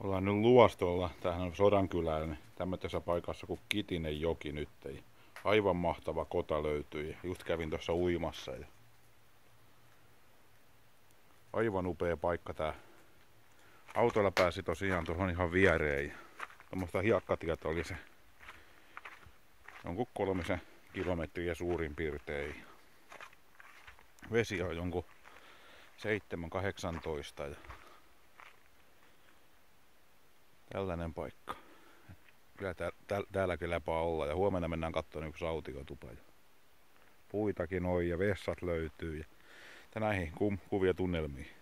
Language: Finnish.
Ollaan nyt luostolla, tähän on Sodankylään, niin tämmöisessä paikassa kuin Kitinen joki nyt. Aivan mahtava kota löytyi. Just kävin tuossa uimassa. Ja... Aivan upea paikka tää. Autolla pääsi tosiaan tuohon ihan viereen. Tuommoista hiekkatietä oli se jonkun kolmisen kilometriä suurin piirtein. Vesi on jonkun 7-18 ja tällainen paikka. Kyllä tää, tää, täälläkin läpää olla ja huomenna mennään katsomaan yksi autikotupa. Ja puitakin on ja vessat löytyy ja näihin kuvia tunnelmiin.